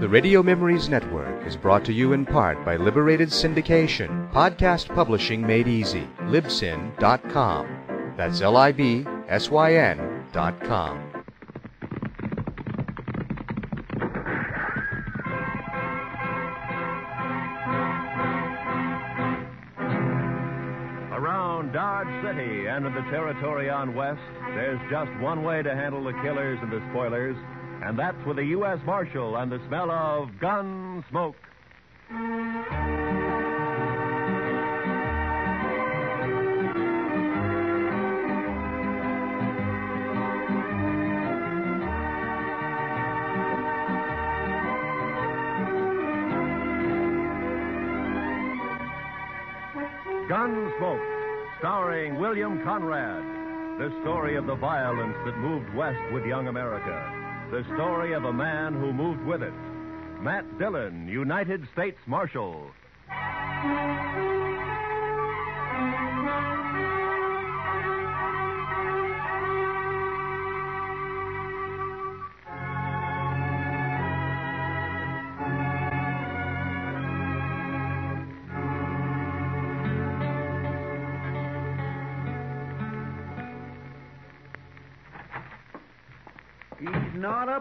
The Radio Memories Network is brought to you in part by Liberated Syndication, podcast publishing made easy, libsyn.com. That's L I B S Y N dot com. Around Dodge City and in the territory on West, there's just one way to handle the killers and the spoilers, and that's with a U.S. Marshal and the smell of gun smoke. Gunsmoke, starring William Conrad. The story of the violence that moved west with young America. The story of a man who moved with it. Matt Dillon, United States Marshal.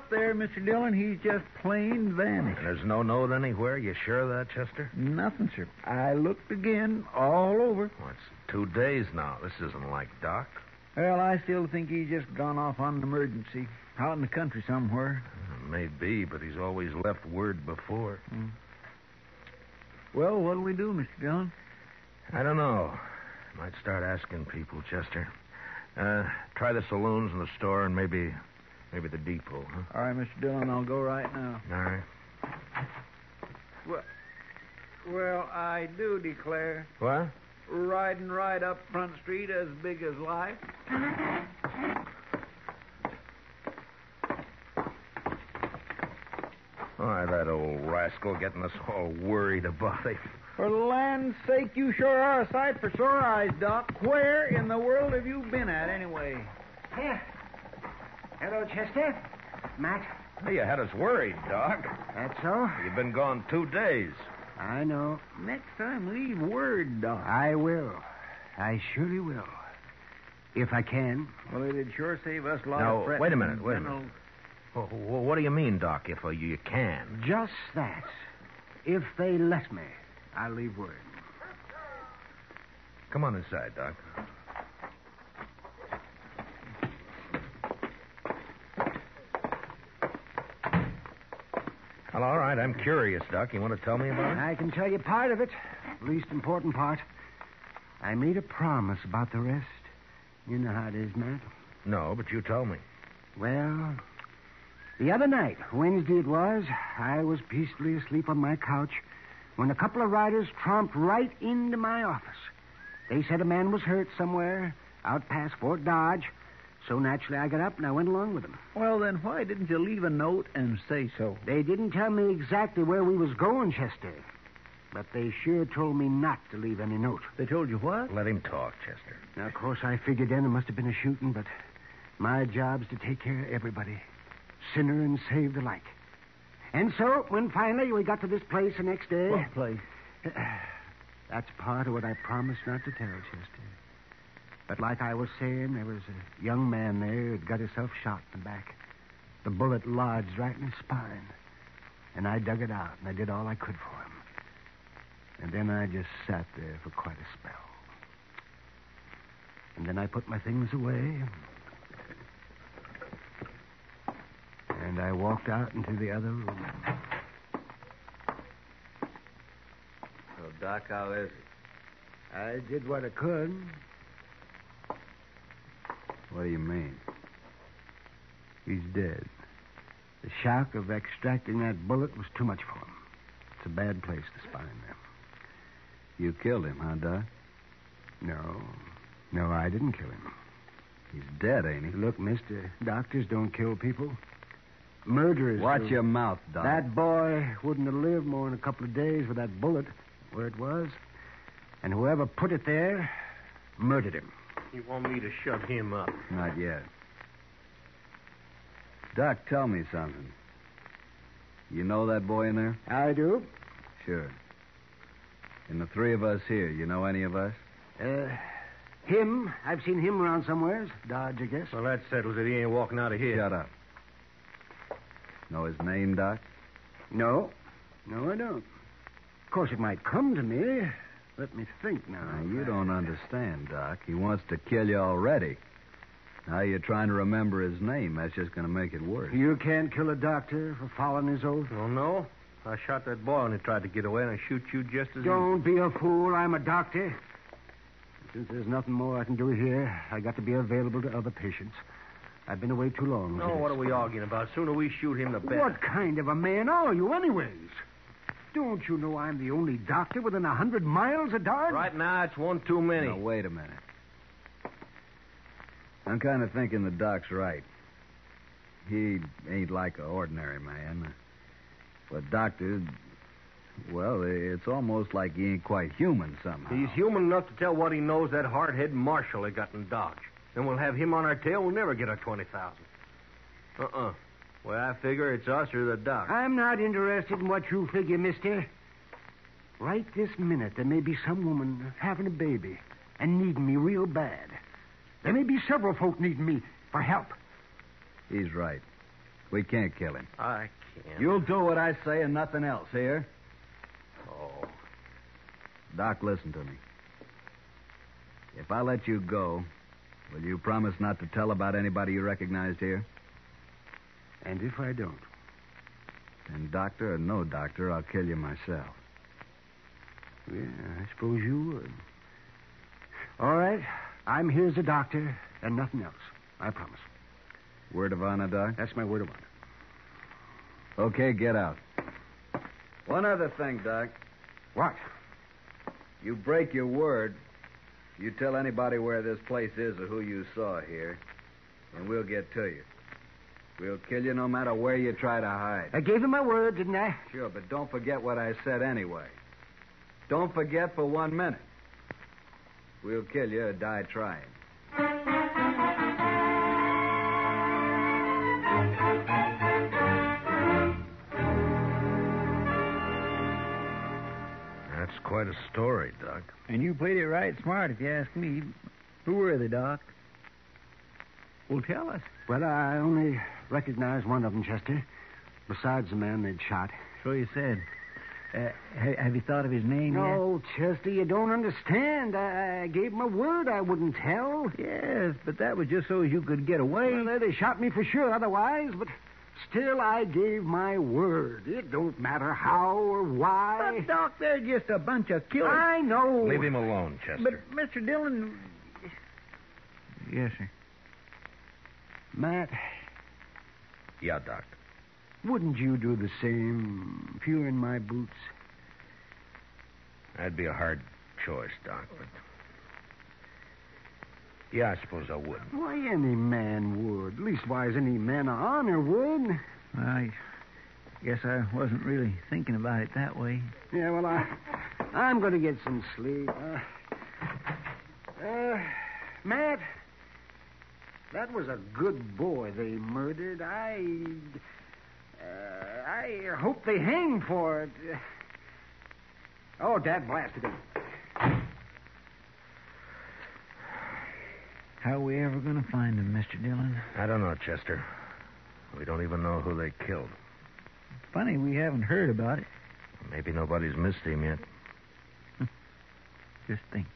Up there, Mr. Dillon. He's just plain vanished. There's no note anywhere. You sure of that, Chester? Nothing, sir. I looked again, all over. Well, it's two days now. This isn't like Doc. Well, I still think he's just gone off on an emergency. Out in the country somewhere. Maybe, but he's always left word before. Well, what'll we do, Mr. Dillon? I don't know. Might start asking people, Chester. Uh, try the saloons and the store and maybe maybe the depot, huh? All right, Mr. Dillon, I'll go right now. All right. Well, well, I do declare, What? riding right up Front Street as big as life. Why, that old rascal getting us all worried about him. For land's sake, you sure are a sight for sore eyes, Doc. Where in the world have you been at, anyway? Here. Hello, Chester. Matt. Hey, you had us worried, Doc. That's so? You've been gone two days. I know. Next time, leave word, Doc. I will. I surely will. If I can. Well, it'd sure save us a lot Now, of fretting. wait a minute, wait a minute. Well, what do you mean, Doc, if uh, you can? Just that. If they let me, I'll leave word. Come on inside, Doc. Well, all right. I'm curious, Doc. You want to tell me about it? I can tell you part of it, the least important part. I made a promise about the rest. You know how it is, Matt. No, but you tell me. Well, the other night, Wednesday it was, I was peacefully asleep on my couch when a couple of riders tromped right into my office. They said a man was hurt somewhere out past Fort Dodge. So naturally, I got up and I went along with them. Well, then why didn't you leave a note and say so? They didn't tell me exactly where we was going, Chester. But they sure told me not to leave any note. They told you what? Let him talk, Chester. Now, of course, I figured then there must have been a shooting, but my job's to take care of everybody, sinner and saved alike. And so, when finally we got to this place the next day, What place? that's part of what I promised not to tell, Chester. But like I was saying, there was a young man there who'd got himself shot in the back. The bullet lodged right in his spine. And I dug it out, and I did all I could for him. And then I just sat there for quite a spell. And then I put my things away. And I walked out into the other room. Well, Doc, how is it? I did what I could. What do you mean? He's dead. The shock of extracting that bullet was too much for him. It's a bad place, to spine there. You killed him, huh, Doc? No. No, I didn't kill him. He's dead, ain't he? Look, mister, doctors don't kill people. Murderers. Watch do. your mouth, Doc. That boy wouldn't have lived more than a couple of days with that bullet where it was. And whoever put it there murdered him. You want me to shut him up? Not yet. Doc, tell me something. You know that boy in there? I do. Sure. And the three of us here, you know any of us? Uh, him. I've seen him around somewheres. Dodge, I guess. Well, that settles it. He ain't walking out of here. Shut up. Know his name, Doc? No. No, I don't. Of course, it might come to me. Let me think now. Now, you don't understand, Doc. He wants to kill you already. Now you're trying to remember his name. That's just going to make it worse. You can't kill a doctor for following his oath. Oh, no? I shot that boy when he tried to get away, and I shoot you just as. Don't be a fool. I'm a doctor. Since there's nothing more I can do here, I got to be available to other patients. I've been away too long. No, what are we arguing about? Sooner we shoot him, the better. What kind of a man are you, anyways? Don't you know I'm the only doctor within a hundred miles of Dodge? Right now, it's one too many. Now, wait a minute. I'm kind of thinking the doc's right. He ain't like an ordinary man. But doctor, well, it's almost like he ain't quite human somehow. He's human enough to tell what he knows that hard-headed marshal they got in Dodge. Then we'll have him on our tail. We'll never get our 20000 Uh-uh. Well, I figure it's us or the doc. I'm not interested in what you figure, mister. Right this minute, there may be some woman having a baby and needing me real bad. There may be several folk needing me for help. He's right. We can't kill him. I can't. You'll do what I say and nothing else, here? Oh. Doc, listen to me. If I let you go, will you promise not to tell about anybody you recognized here? And if I don't? And doctor or no doctor, I'll kill you myself. Yeah, I suppose you would. All right. I'm here as a doctor and nothing else. I promise. Word of honor, Doc? That's my word of honor. Okay, get out. One other thing, Doc. What? You break your word. You tell anybody where this place is or who you saw here, and we'll get to you. We'll kill you no matter where you try to hide. I gave him my word, didn't I? Sure, but don't forget what I said anyway. Don't forget for one minute. We'll kill you or die trying. That's quite a story, Doc. And you played it right smart, if you ask me. Who were they, Doc? Well, tell us. Well, I only recognized one of them, Chester. Besides the man they'd shot. So you said. Uh, ha- have you thought of his name No, Chester, you don't understand. I, I gave him a word I wouldn't tell. Yes, but that was just so you could get away. Well, they'd have shot me for sure otherwise, but still I gave my word. It don't matter how or why. But, Doc, they're just a bunch of killers. I know. Leave him alone, Chester. But, Mr. Dillon. Yes, sir. Matt, Yeah, Doc. wouldn't you do the same if you were in my boots? That'd be a hard choice, Doc, but. Yeah, I suppose I would. Why, any man would. Leastwise, any man of honor would. I guess I wasn't really thinking about it that way. Yeah, well, I, I'm going to get some sleep. Uh, uh, Matt, that was a good boy they murdered. I, uh, I hope they hang for it. Oh, Dad blasted him. How are we ever going to find him, Mr. Dillon? I don't know, Chester. We don't even know who they killed. Funny we haven't heard about it. Maybe nobody's missed him yet. Just think.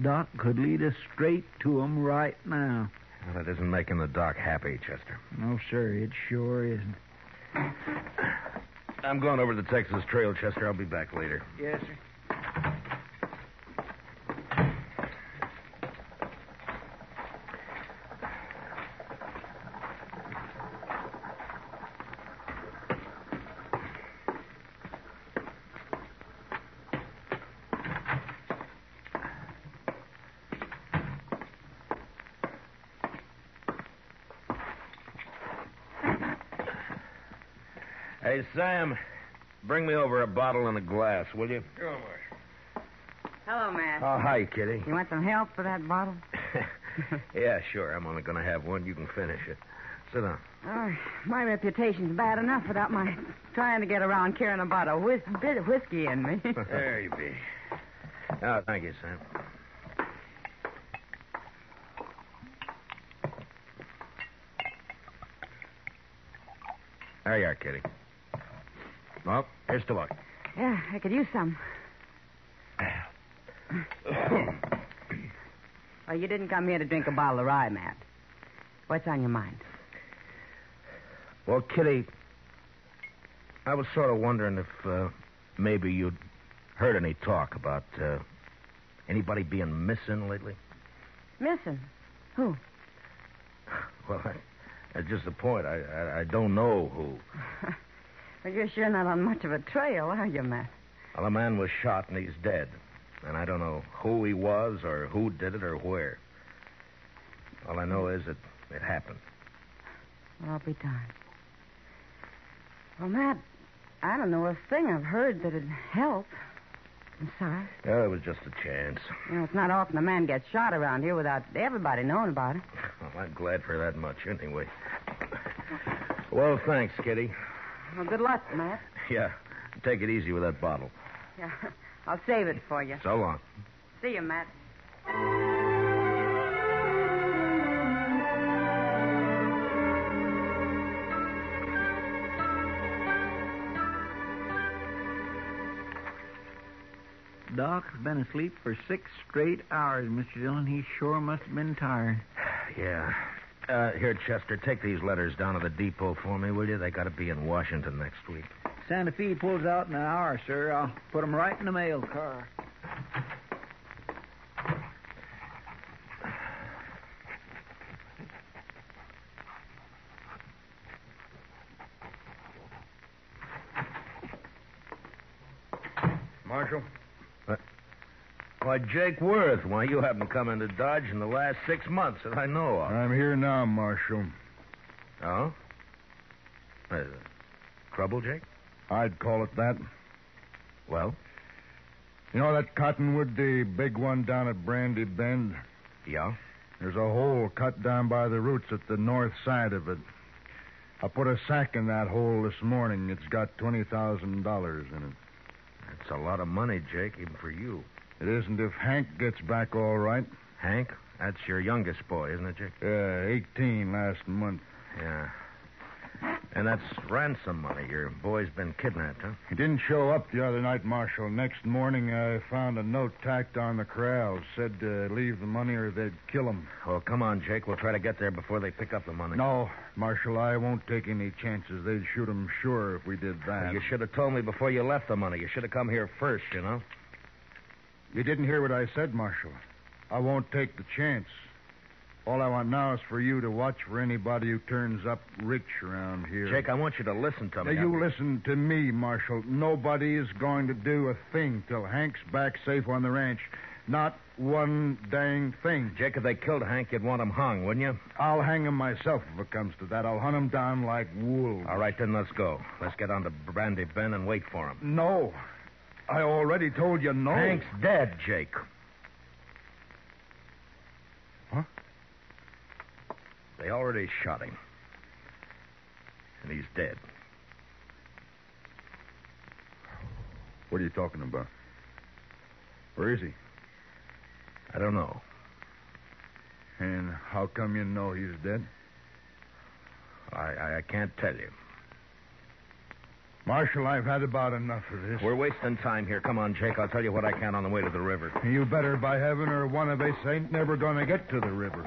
Doc could lead us straight to him right now. Well, that isn't making the doc happy, Chester. No, sir, it sure isn't. I'm going over to the Texas Trail, Chester. I'll be back later. Yes, sir. Hey, Sam, bring me over a bottle and a glass, will you? Hello, Matt. Oh, hi, Kitty. You want some help for that bottle? yeah, sure. I'm only going to have one. You can finish it. Sit down. Oh, my reputation's bad enough without my trying to get around carrying about a whis- bit of whiskey in me. There you be. Oh, thank you, Sam. There you are, Kitty. Here's to luck. yeah, I could use some. Well, you didn't come here to drink a bottle of rye, Matt. What's on your mind? Well, Kitty, I was sort of wondering if uh, maybe you'd heard any talk about uh, anybody being missing lately. Missing? Who? Well, that's just the point. I, I I don't know who. Well, you're not on much of a trail, are you, Matt? Well, a man was shot and he's dead, and I don't know who he was or who did it or where. All I know is that it happened. Well, I'll be darned. Well, Matt, I don't know a thing I've heard that'd help. I'm sorry. Yeah, it was just a chance. You know, it's not often a man gets shot around here without everybody knowing about it. Well, I'm glad for that much, anyway. Well, thanks, Kitty. Well, good luck, Matt. Yeah, take it easy with that bottle. Yeah, I'll save it for you. So long. See you, Matt. Doc's been asleep for six straight hours, Mr. Dillon. He sure must have been tired. Yeah. Uh, here, Chester, take these letters down to the depot for me, will you? They got to be in Washington next week. Santa Fe pulls out in an hour, sir. I'll put 'em right in the mail car. Marshal? Why, Jake Worth. Why, you haven't come into Dodge in the last six months that I know of. I'm here now, Marshal. Oh? Uh, trouble, Jake? I'd call it that. Well? You know that cottonwood, the big one down at Brandy Bend? Yeah? There's a hole cut down by the roots at the north side of it. I put a sack in that hole this morning. It's got $20,000 in it. That's a lot of money, Jake, even for you. It isn't if Hank gets back all right. Hank? That's your youngest boy, isn't it, Jake? Yeah, 18 last month. Yeah. And that's ransom money. Your boy's been kidnapped, huh? He didn't show up the other night, Marshal. Next morning, I found a note tacked on the corral. Said to leave the money or they'd kill him. Well, come on, Jake. We'll try to get there before they pick up the money. No, Marshal, I won't take any chances. They'd shoot him sure if we did that. You should have told me before you left the money. You should have come here first, you know? You didn't hear what I said, Marshal. I won't take the chance. All I want now is for you to watch for anybody who turns up rich around here. Jake, I want you to listen to me. Now, you listen to me, Marshal. Nobody is going to do a thing till Hank's back safe on the ranch. Not one dang thing. Jake, if they killed Hank, you'd want him hung, wouldn't you? I'll hang him myself if it comes to that. I'll hunt him down like wolves. All right, then let's go. Let's get on to Brandy Bend and wait for him. No. I already told you no. Hank's dead, Jake. Huh? They already shot him. And he's dead. What are you talking about? Where is he? I don't know. And how come you know he's dead? I, I, I can't tell you. Marshal, I've had about enough of this. We're wasting time here. Come on, Jake. I'll tell you what I can on the way to the river. You better, by heaven, or one of us ain't never going to get to the river.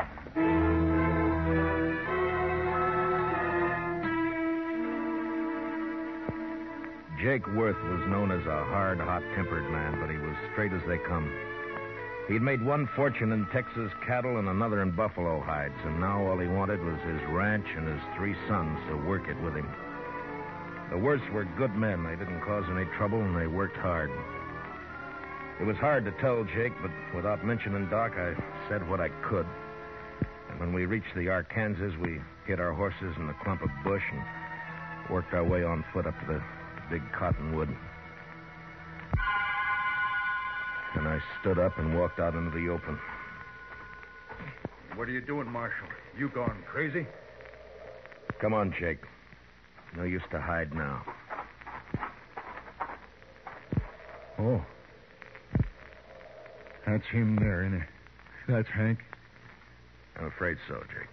Jake Worth was known as a hard, hot tempered man, but he was straight as they come. He'd made one fortune in Texas cattle and another in buffalo hides, and now all he wanted was his ranch and his three sons to work it with him. The Worths were good men. They didn't cause any trouble, and they worked hard. It was hard to tell Jake, but without mentioning Doc, I said what I could. And when we reached the Arkansas, we hid our horses in a clump of bush and worked our way on foot up to the big cottonwood. And I stood up and walked out into the open. What are you doing, Marshal? You gone crazy? Come on, Jake. No use to hide now. Oh. That's him there, isn't it? That's Hank. I'm afraid so, Jake.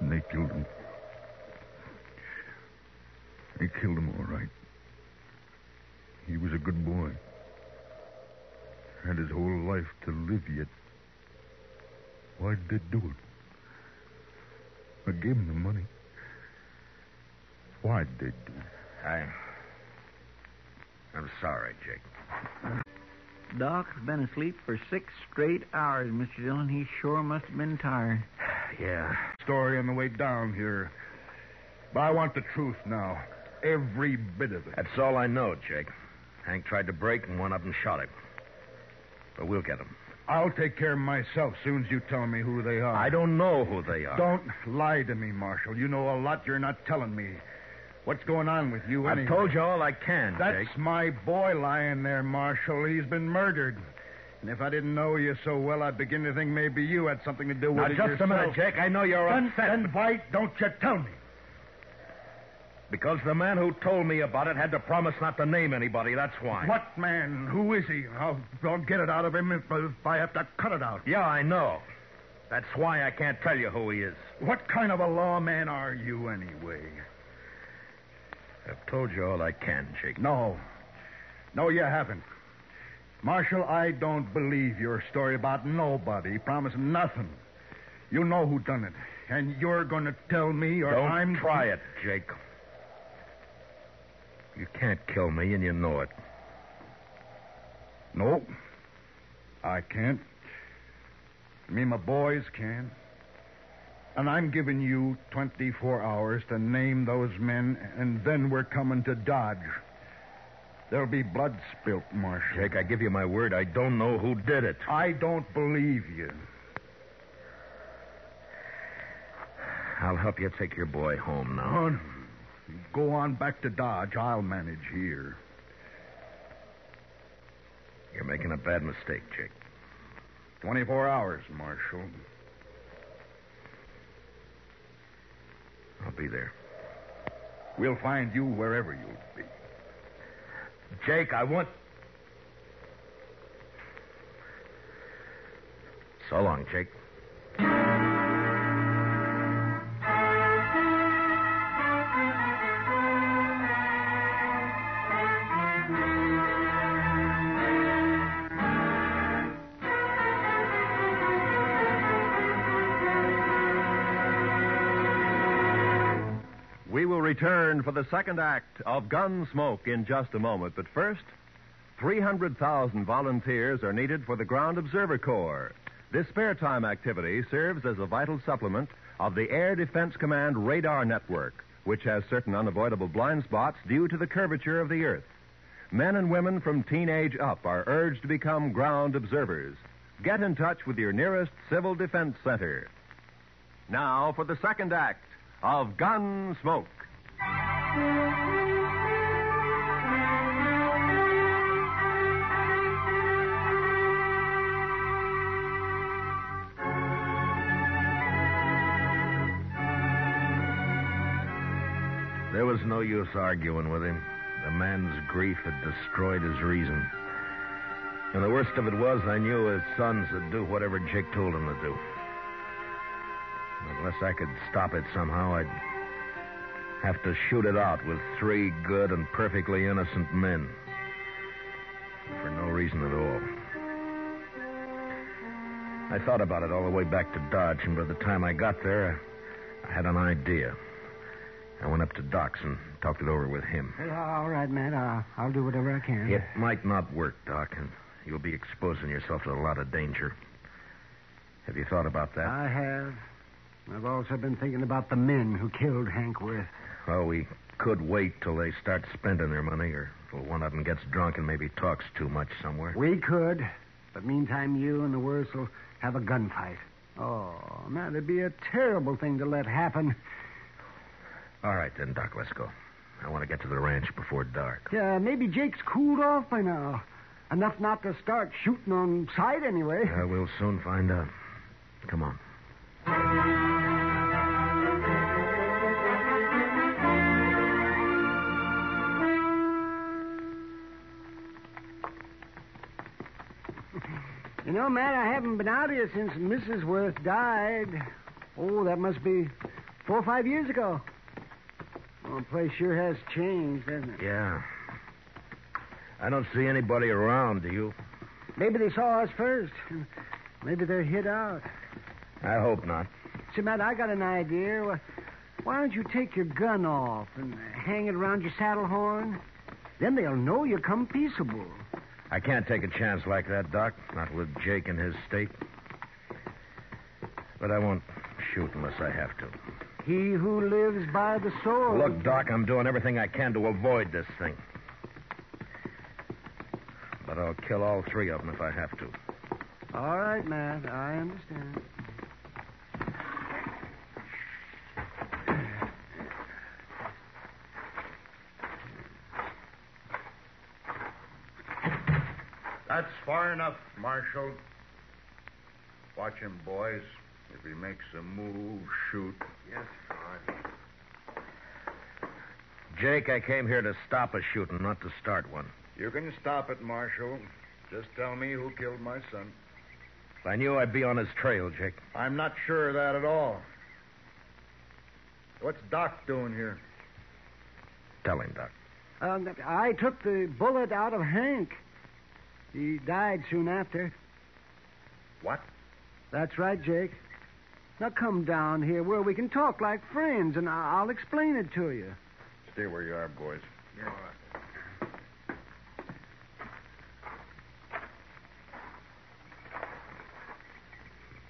They killed him. They killed him all right. He was a good boy. Had his whole life to live yet. Why'd they do it? I gave him the money. Why'd they do it? I. I'm sorry, Jake. Doc's been asleep for six straight hours, Mr. Dillon. He sure must have been tired. Yeah. Story on the way down here. But I want the truth now. Every bit of it. That's all I know, Jake. Hank tried to break, and one of them shot him. But we'll get him. I'll take care of myself soon as you tell me who they are. I don't know who they are. Don't lie to me, Marshal. You know a lot you're not telling me. What's going on with you I've anyway? told you all I can, That's Jake. my boy lying there, Marshal. He's been murdered. And if I didn't know you so well, I'd begin to think maybe you had something to do with Now, it just yourself. a minute, Jake. I know you're Then, upset. then why don't you tell me? Because the man who told me about it had to promise not to name anybody. That's why. What man? Who is he? I'll, I'll get it out of him if, if I have to cut it out. Yeah, I know. That's why I can't tell you who he is. What kind of a lawman are you, anyway? I've told you all I can, Jake. No. No, you haven't. Marshal, I don't believe your story about nobody promising nothing. You know who done it. And you're going to tell me or Don't I'm... try it, Jake. You can't kill me, and you know it. No. I can't. Me my boys can. And I'm giving you 24 hours to name those men, and then we're coming to Dodge. There'll be blood spilt, Marshal. Jake, I give you my word, I don't know who did it. I don't believe you. I'll help you take your boy home now. Oh, no. Go on back to Dodge. I'll manage here. You're making a bad mistake, Jake. 24 hours, Marshal. I'll be there. We'll find you wherever you'll be. Jake, I want. So long, Jake. Return for the second act of Gunsmoke in just a moment. But first, 300,000 volunteers are needed for the Ground Observer Corps. This spare time activity serves as a vital supplement of the Air Defense Command radar network, which has certain unavoidable blind spots due to the curvature of the Earth. Men and women from teenage up are urged to become ground observers. Get in touch with your nearest Civil Defense Center. Now for the second act of Gunsmoke. There was no use arguing with him. The man's grief had destroyed his reason. And the worst of it was, I knew his sons would do whatever Jake told them to do. Unless I could stop it somehow, I'd have to shoot it out with three good and perfectly innocent men. For no reason at all. I thought about it all the way back to Dodge, and by the time I got there, I had an idea. I went up to Doc's and talked it over with him. Well, all right, Matt. I'll, I'll do whatever I can. It might not work, Doc, and you'll be exposing yourself to a lot of danger. Have you thought about that? I have. I've also been thinking about the men who killed Hank Worth. Well, we could wait till they start spending their money, or till one of them gets drunk and maybe talks too much somewhere. We could, but meantime, you and the Worths will have a gunfight. Oh, man, it'd be a terrible thing to let happen. All right, then, Doc, let's go. I want to get to the ranch before dark. Yeah, maybe Jake's cooled off by now. Enough not to start shooting on sight anyway. Uh, we'll soon find out. Come on. You know, Matt, I haven't been out here since Mrs. Worth died. Oh, that must be four or five years ago. Well, the place sure has changed, hasn't it? Yeah. I don't see anybody around, do you? Maybe they saw us first. Maybe they're hid out. I hope not. See, Matt, I got an idea. Why don't you take your gun off and hang it around your saddle horn? Then they'll know you come peaceable. I can't take a chance like that, Doc. Not with Jake in his state. But I won't shoot unless I have to. He who lives by the sword. Look, Doc, I'm doing everything I can to avoid this thing. But I'll kill all three of them if I have to. All right, Matt. I understand. That's far enough, Marshal. Watch him, boys. If he makes a move, shoot. Yes, Sarge. Jake, I came here to stop a shooting, not to start one. You can stop it, Marshal. Just tell me who killed my son. I knew I'd be on his trail, Jake. I'm not sure of that at all. What's Doc doing here? Tell him, Doc. Um, I took the bullet out of Hank. He died soon after. What? That's right, Jake. Now come down here where we can talk like friends, and I- I'll explain it to you. Stay where you are, boys. All right.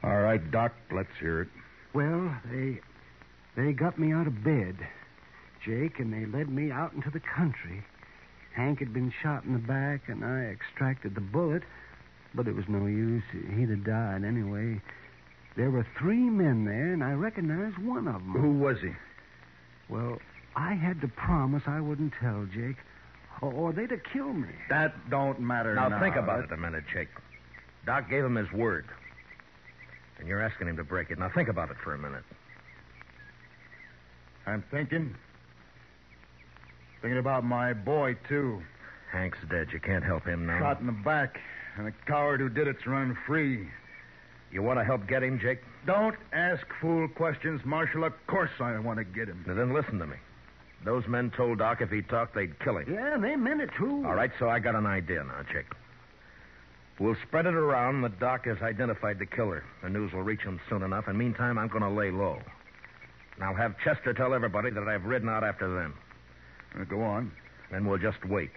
All right, Doc, let's hear it. Well, they they got me out of bed, Jake, and they led me out into the country. Hank had been shot in the back, and I extracted the bullet, but it was no use. He'd have died anyway. There were three men there, and I recognized one of them. Who was he? Well, I had to promise I wouldn't tell Jake, or, or they'd have killed me. That don't matter Now, now. think about it a minute, Jake. Doc gave him his word. And you're asking him to break it. Now, think about it for a minute. I'm thinking. Thinking about my boy, too. Hank's dead. You can't help him now. Shot in the back. And the coward who did it's running free. You want to help get him, Jake? Don't ask fool questions, Marshal. Of course I want to get him. Now, then listen to me. Those men told Doc if he talked, they'd kill him. Yeah, they meant it, too. All right, so I got an idea now, Jake. We'll spread it around that Doc has identified the killer. The news will reach him soon enough, and meantime, I'm going to lay low. And I'll have Chester tell everybody that I've ridden out after them. Uh, go on. Then we'll just wait.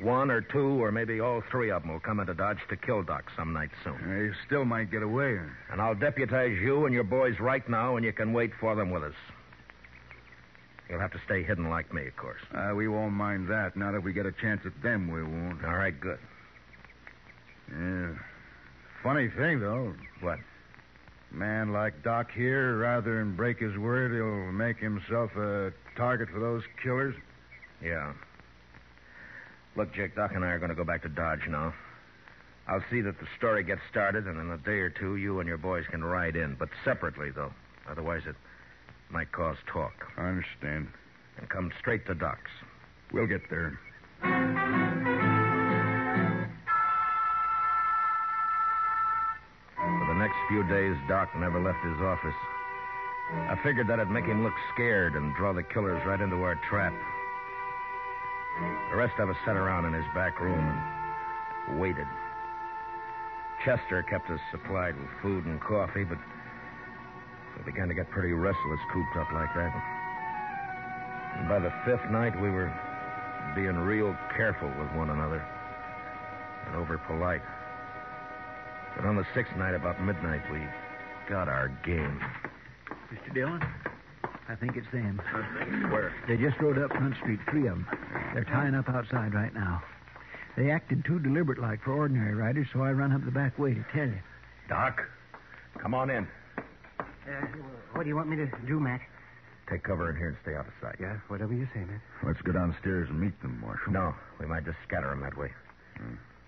One or two, or maybe all three of them will come into Dodge to kill Doc some night soon. They still might get away. And I'll deputize you and your boys right now, and you can wait for them with us. You'll have to stay hidden like me, of course. Uh, we won't mind that. Now that we get a chance at them, we won't. All right, good. Yeah. Funny thing, though. What? Man like Doc here, rather than break his word, he'll make himself a target for those killers. Yeah. Look, Jake, Doc and I are going to go back to Dodge now. I'll see that the story gets started, and in a day or two, you and your boys can ride in, but separately, though. Otherwise, it might cause talk. I understand. And come straight to Doc's. We'll get there. Few days, Doc never left his office. I figured that'd make him look scared and draw the killers right into our trap. The rest of us sat around in his back room and waited. Chester kept us supplied with food and coffee, but we began to get pretty restless cooped up like that. And by the fifth night, we were being real careful with one another and over polite. But on the sixth night, about midnight, we got our game. Mr. Dillon, I think it's them. Where? They just rode up Front Street, three of them. They're tying up outside right now. They acted too deliberate like for ordinary riders, so I run up the back way to tell you. Doc, come on in. Uh, what do you want me to do, Mac? Take cover in here and stay out of sight. Yeah, whatever you say, Mac. Let's go downstairs and meet them, Marshal. No, we might just scatter them that way.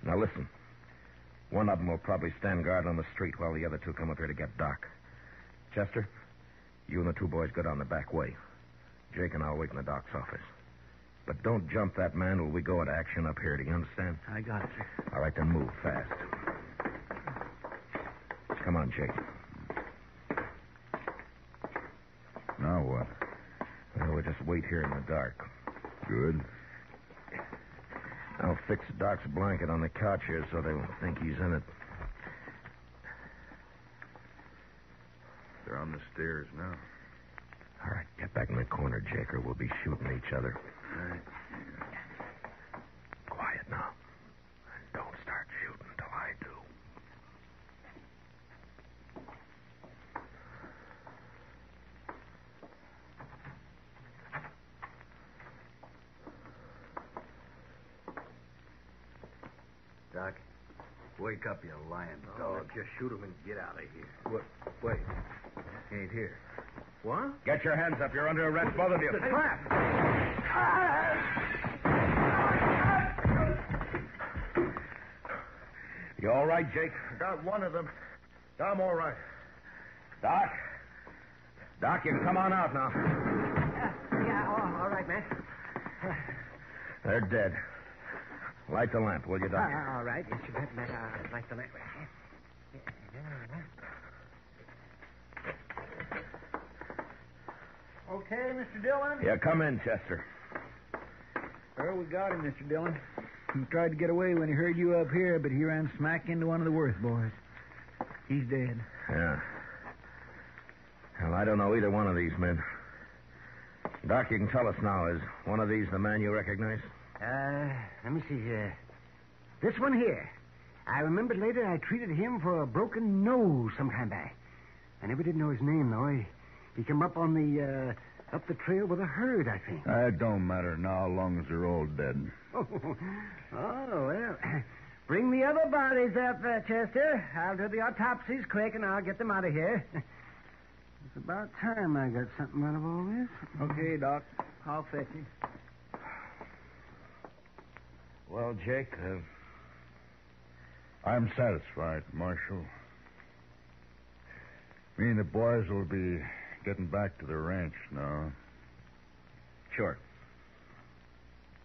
Now listen. One of them will probably stand guard on the street while the other two come up here to get Doc. Chester, you and the two boys go down the back way. Jake and I'll wait in the doc's office. But don't jump that man till we go into action up here. Do you understand? I got it, sir. All right, then move fast. Come on, Jake. Now what? Well, we'll just wait here in the dark. Good. I'll fix Doc's blanket on the couch here so they won't think he's in it. They're on the stairs now. All right, get back in the corner, Jake, or we'll be shooting each other. All right. Quiet now. And don't start shooting till I do. Doc, wake up, you lying dog. Oh, just shoot him and get out of here. What? Wait. He ain't here. What? Get your hands up. You're under arrest, both of you. The trap! You all right, Jake? Got one of them. I'm all right. Doc? Doc, you can come on out now. Yeah, all, oh, all right, man. They're dead. Light the lamp, will you, Doc? Uh, all right. Yes, you bet, Matt. Light the lamp. Okay, Mr. Dillon? Yeah, come in, Chester. Well, we got him, Mr. Dillon. He tried to get away when he heard you up here, but he ran smack into one of the Worth boys. He's dead. Yeah. Well, I don't know either one of these men. Doc, you can tell us now. Is one of these the man you recognize? Uh, let me see here. This one here. I remembered later I treated him for a broken nose some time back. I never did know his name, though. He, he come up on the, uh, up the trail with a herd, I think. It don't matter now, long as they're all dead. oh, well. Bring the other bodies up, uh, Chester. I'll do the autopsies quick, and I'll get them out of here. It's about time I got something out of all this. Okay, Doc. I'll fetch him. Well, Jake, uh, I'm satisfied, Marshal. Me and the boys will be getting back to the ranch now. sure.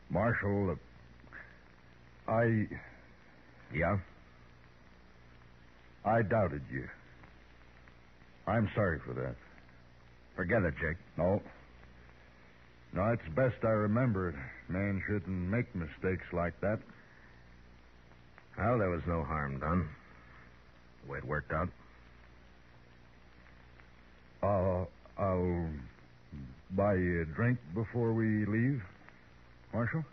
Marshal, uh, I Yeah? I doubted you. I'm sorry for that. Forget it, Jake. No. No, it's best I remember it. Man shouldn't make mistakes like that. Well, there was no harm done. The way it worked out. I'll, I'll buy you a drink before we leave, Marshal.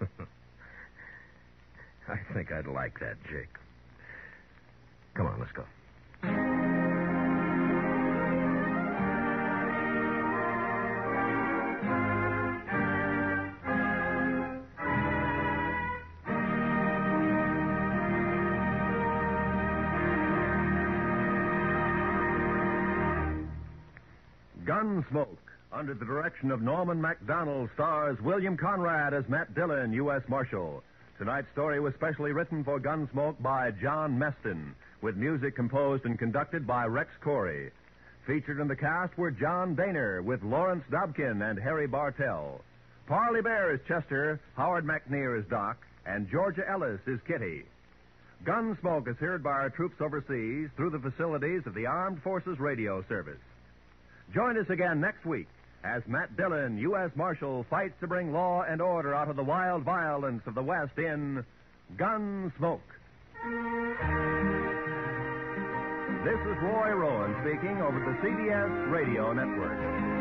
I think I'd like that, Jake. Come on, let's go. Under the direction of Norman Macdonnell, stars William Conrad as Matt Dillon, U.S. Marshal. Tonight's story was specially written for Gunsmoke by John Meston, with music composed and conducted by Rex Koury. Featured in the cast were John Dehner with Lawrence Dobkin and Harry Bartell. Parley Baer is Chester, Howard McNear is Doc, and Georgia Ellis is Kitty. Gunsmoke is heard by our troops overseas through the facilities of the Armed Forces Radio Service. Join us again next week as Matt Dillon, U.S. Marshal, fights to bring law and order out of the wild violence of the West in Gunsmoke. This is Roy Rowan speaking over the CBS Radio Network.